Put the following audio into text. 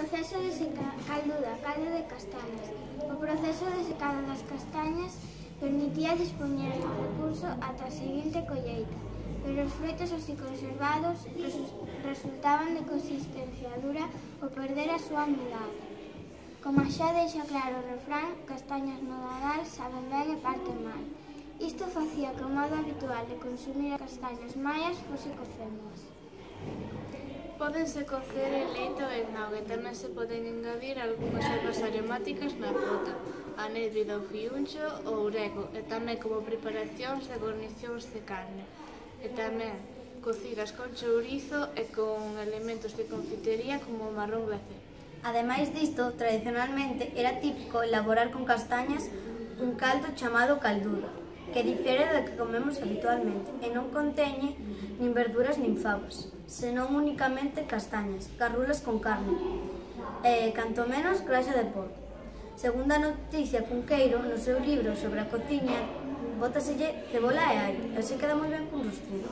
proceso de secado calduda, caldo de castañas. O proceso de secado das castañas permitía dispoñer o recurso ata a seguinte colleita, pero os freitos así conservados resultaban de consistencia dura ou perder a súa humidade. Como xa deixa claro o refrán, castañas no dadal saben ben e parten mal. Isto facía que o modo habitual de consumir as castañas maias fose cocémolas. Pódense cocer en leito ou en auga e tamén se poden engadir algunhas ervas aromáticas na fruta, a neve do fiuncho ou urego, e tamén como preparacións de guarnicións de carne. E tamén cocidas con chourizo e con elementos de confitería como o marrón glacé. Ademais disto, tradicionalmente era típico elaborar con castañas un caldo chamado calduda, que difere do que comemos habitualmente e non conteñe nin verduras nin fabas senón únicamente castañas, garrulas con carne e, canto menos, graxa de porco. Segunda noticia, Cunqueiro, no seu libro sobre a cociña, bótaselle cebola e aire, así queda moi ben cun rostrido.